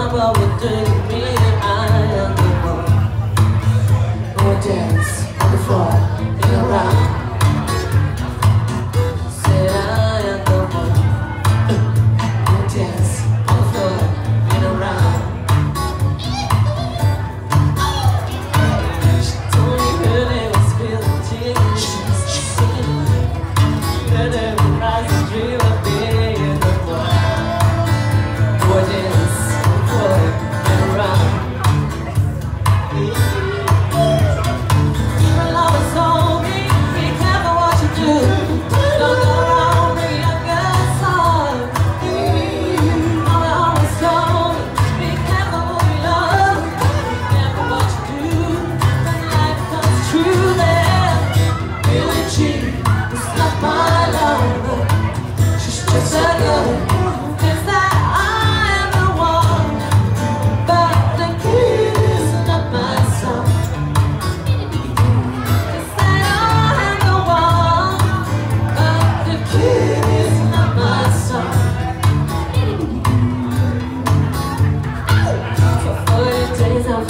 time I do